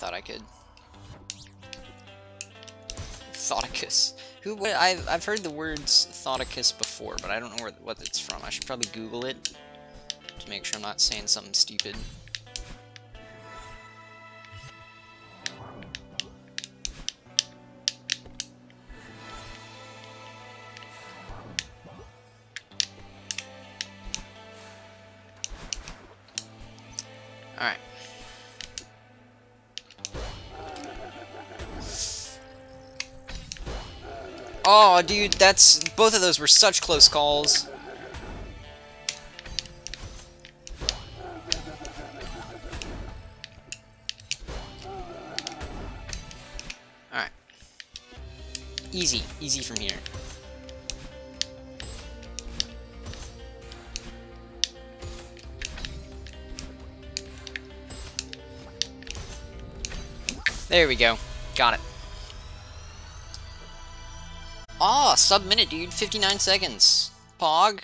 thought I could. Thoticus. Who? I've I've heard the words Thoticus before, but I don't know where, what it's from. I should probably Google it to make sure I'm not saying something stupid. Alright. Oh, dude, that's... Both of those were such close calls. Alright. Easy. Easy from here. There we go. Got it. Aw, oh, sub-minute, dude. 59 seconds. Pog.